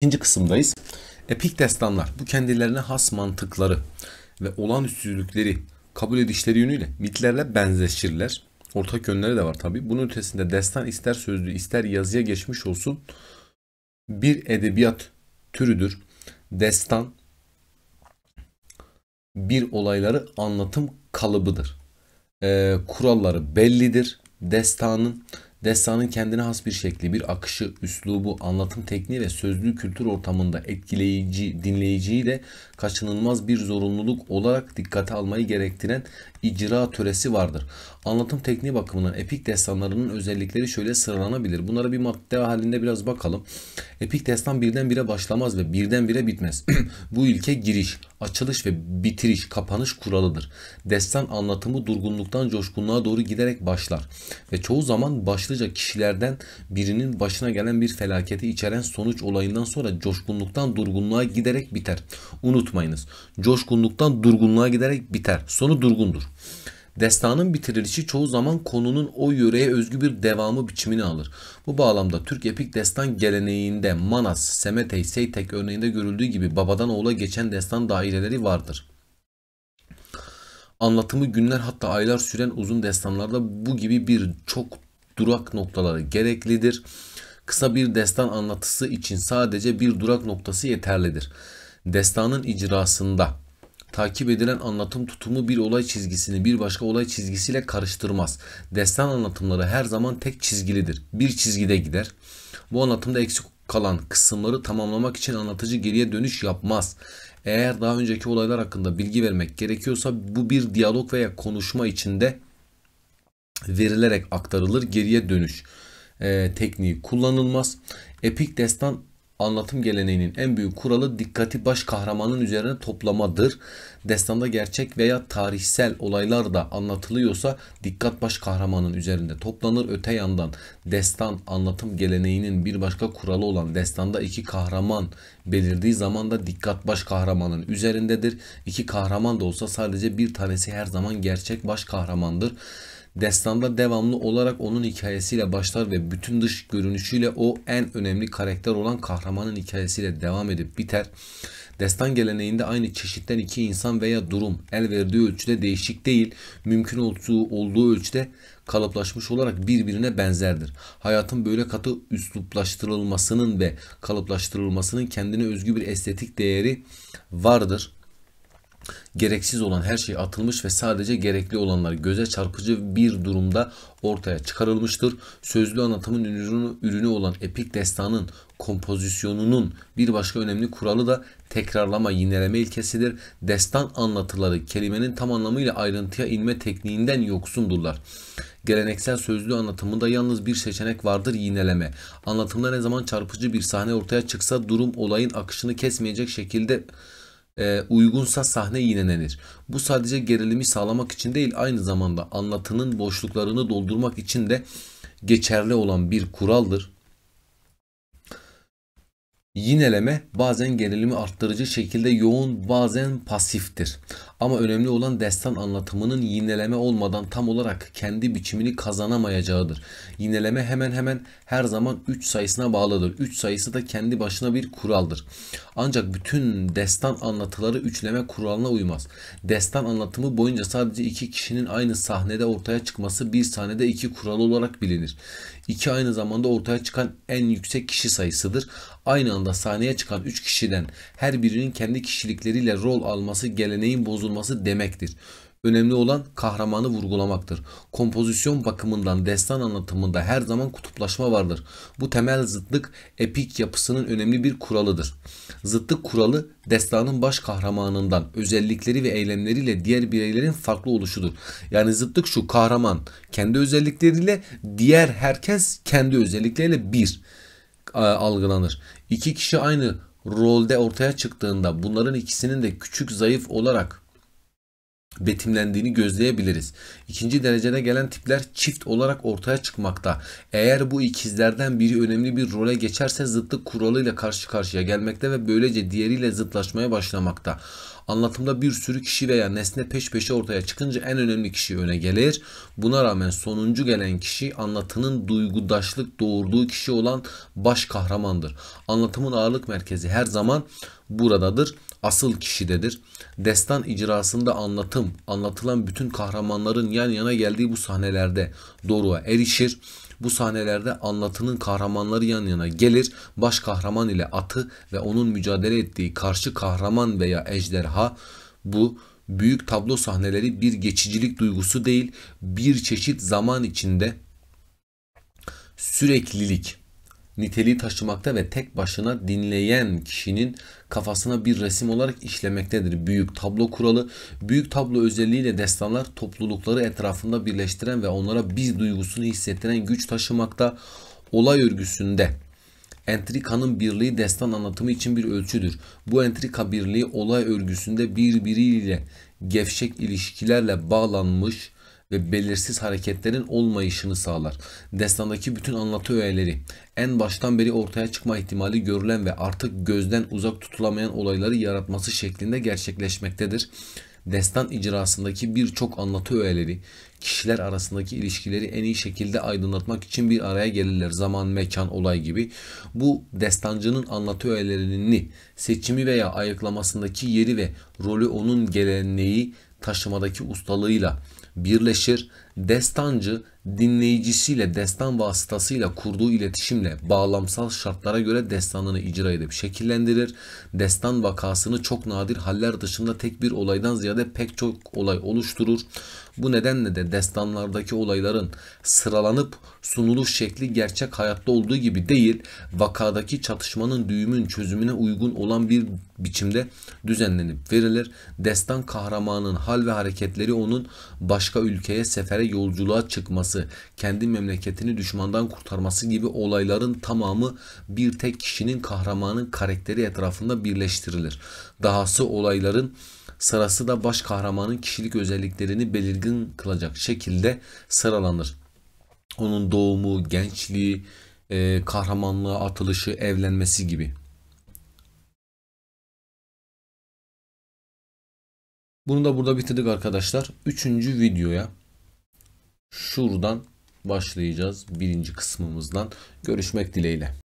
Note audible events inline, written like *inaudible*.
İkinci kısımdayız. Epik destanlar bu kendilerine has mantıkları ve olağanüstülükleri kabul edişleri yönüyle mitlerle benzeşirler. Ortak yönleri de var tabi. Bunun ötesinde destan ister sözlü ister yazıya geçmiş olsun bir edebiyat türüdür. Destan bir olayları anlatım kalıbıdır. Ee, kuralları bellidir. Destanın Destanın kendine has bir şekli, bir akışı, üslubu, anlatım tekniği ve sözlü kültür ortamında etkileyici, dinleyiciyi de kaçınılmaz bir zorunluluk olarak dikkate almayı gerektiren icra töresi vardır. Anlatım tekniği bakımından epik destanlarının özellikleri şöyle sıralanabilir. Bunlara bir madde halinde biraz bakalım. Epik destan birdenbire başlamaz ve birdenbire bitmez. *clears throat* Bu ilke giriş, açılış ve bitiriş, kapanış kuralıdır. Destan anlatımı durgunluktan coşkunluğa doğru giderek başlar ve çoğu zaman başlıca kişilerden birinin başına gelen bir felaketi içeren sonuç olayından sonra coşkunluktan durgunluğa giderek biter. Unutmayınız. Coşkunluktan durgunluğa giderek biter. Sonu durgundur. Destanın bitirilişi çoğu zaman konunun o yöreye özgü bir devamı biçimini alır. Bu bağlamda Türk epik destan geleneğinde Manas, Semetey, Seytek örneğinde görüldüğü gibi babadan oğula geçen destan daireleri vardır. Anlatımı günler hatta aylar süren uzun destanlarda bu gibi bir çok durak noktaları gereklidir. Kısa bir destan anlatısı için sadece bir durak noktası yeterlidir. Destanın icrasında takip edilen anlatım tutumu bir olay çizgisini bir başka olay çizgisiyle karıştırmaz. Destan anlatımları her zaman tek çizgilidir. Bir çizgide gider. Bu anlatımda eksik kalan kısımları tamamlamak için anlatıcı geriye dönüş yapmaz. Eğer daha önceki olaylar hakkında bilgi vermek gerekiyorsa bu bir diyalog veya konuşma içinde verilerek aktarılır. Geriye dönüş e, tekniği kullanılmaz. Epik destan anlatım geleneğinin en büyük kuralı dikkati baş kahramanın üzerine toplamadır. Destanda gerçek veya tarihsel olaylar da anlatılıyorsa dikkat baş kahramanın üzerinde toplanır. Öte yandan destan anlatım geleneğinin bir başka kuralı olan destanda iki kahraman belirdiği zaman da dikkat baş kahramanın üzerindedir. İki kahraman da olsa sadece bir tanesi her zaman gerçek baş kahramandır. Destanda devamlı olarak onun hikayesiyle başlar ve bütün dış görünüşüyle o en önemli karakter olan kahramanın hikayesiyle devam edip biter. Destan geleneğinde aynı çeşitten iki insan veya durum el verdiği ölçüde değişik değil, mümkün olduğu, olduğu ölçüde kalıplaşmış olarak birbirine benzerdir. Hayatın böyle katı üsluplaştırılmasının ve kalıplaştırılmasının kendine özgü bir estetik değeri vardır gereksiz olan her şey atılmış ve sadece gerekli olanlar göze çarpıcı bir durumda ortaya çıkarılmıştır. Sözlü anlatımın ürünü, ürünü olan epik destanın kompozisyonunun bir başka önemli kuralı da tekrarlama, yineleme ilkesidir. Destan anlatıları kelimenin tam anlamıyla ayrıntıya inme tekniğinden yoksundurlar. Geleneksel sözlü anlatımında yalnız bir seçenek vardır yineleme. Anlatımda ne zaman çarpıcı bir sahne ortaya çıksa durum olayın akışını kesmeyecek şekilde e, uygunsa sahne yinenenir. Bu sadece gerilimi sağlamak için değil aynı zamanda anlatının boşluklarını doldurmak için de geçerli olan bir kuraldır. Yineleme bazen gerilimi arttırıcı şekilde yoğun bazen pasiftir. Ama önemli olan destan anlatımının yineleme olmadan tam olarak kendi biçimini kazanamayacağıdır. Yineleme hemen hemen her zaman 3 sayısına bağlıdır. 3 sayısı da kendi başına bir kuraldır. Ancak bütün destan anlatıları üçleme kuralına uymaz. Destan anlatımı boyunca sadece iki kişinin aynı sahnede ortaya çıkması bir sahnede iki kural olarak bilinir. İki aynı zamanda ortaya çıkan en yüksek kişi sayısıdır. Aynı anda sahneye çıkan üç kişiden her birinin kendi kişilikleriyle rol alması geleneğin bozulması demektir. Önemli olan kahramanı vurgulamaktır. Kompozisyon bakımından destan anlatımında her zaman kutuplaşma vardır. Bu temel zıtlık epik yapısının önemli bir kuralıdır. Zıtlık kuralı destanın baş kahramanından özellikleri ve eylemleriyle diğer bireylerin farklı oluşudur. Yani zıtlık şu kahraman kendi özellikleriyle diğer herkes kendi özellikleriyle bir algılanır. İki kişi aynı rolde ortaya çıktığında bunların ikisinin de küçük zayıf olarak betimlendiğini gözleyebiliriz. İkinci derecede gelen tipler çift olarak ortaya çıkmakta. Eğer bu ikizlerden biri önemli bir role geçerse zıtlık kuralıyla karşı karşıya gelmekte ve böylece diğeriyle zıtlaşmaya başlamakta. Anlatımda bir sürü kişi veya nesne peş peşe ortaya çıkınca en önemli kişi öne gelir. Buna rağmen sonuncu gelen kişi anlatının duygudaşlık doğurduğu kişi olan baş kahramandır. Anlatımın ağırlık merkezi her zaman buradadır. Asıl kişidedir. Destan icrasında anlatım, anlatılan bütün kahramanların yan yana geldiği bu sahnelerde doğruğa erişir. Bu sahnelerde anlatının kahramanları yan yana gelir. Baş kahraman ile atı ve onun mücadele ettiği karşı kahraman veya ejderha bu büyük tablo sahneleri bir geçicilik duygusu değil, bir çeşit zaman içinde süreklilik niteliği taşımakta ve tek başına dinleyen kişinin kafasına bir resim olarak işlemektedir. Büyük tablo kuralı, büyük tablo özelliğiyle destanlar toplulukları etrafında birleştiren ve onlara biz duygusunu hissettiren güç taşımakta. Olay örgüsünde entrikanın birliği destan anlatımı için bir ölçüdür. Bu entrika birliği olay örgüsünde birbiriyle gevşek ilişkilerle bağlanmış ve belirsiz hareketlerin olmayışını sağlar. Destandaki bütün anlatı öğeleri en baştan beri ortaya çıkma ihtimali görülen ve artık gözden uzak tutulamayan olayları yaratması şeklinde gerçekleşmektedir. Destan icrasındaki birçok anlatı öğeleri kişiler arasındaki ilişkileri en iyi şekilde aydınlatmak için bir araya gelirler. Zaman, mekan, olay gibi. Bu destancının anlatı öğelerini seçimi veya ayıklamasındaki yeri ve rolü onun geleneği taşımadaki ustalığıyla birleşir. Destancı dinleyicisiyle destan vasıtasıyla kurduğu iletişimle bağlamsal şartlara göre destanını icra edip şekillendirir. Destan vakasını çok nadir haller dışında tek bir olaydan ziyade pek çok olay oluşturur. Bu nedenle de destanlardaki olayların sıralanıp sunuluş şekli gerçek hayatta olduğu gibi değil, vakadaki çatışmanın düğümün çözümüne uygun olan bir biçimde düzenlenip verilir. Destan kahramanın hal ve hareketleri onun başka ülkeye sefere yolculuğa çıkması, kendi memleketini düşmandan kurtarması gibi olayların tamamı bir tek kişinin kahramanın karakteri etrafında birleştirilir. Dahası olayların sırası da baş kahramanın kişilik özelliklerini belirgin kılacak şekilde sıralanır. Onun doğumu, gençliği, e, kahramanlığa atılışı, evlenmesi gibi. Bunu da burada bitirdik arkadaşlar. Üçüncü videoya şuradan başlayacağız. Birinci kısmımızdan. Görüşmek dileğiyle.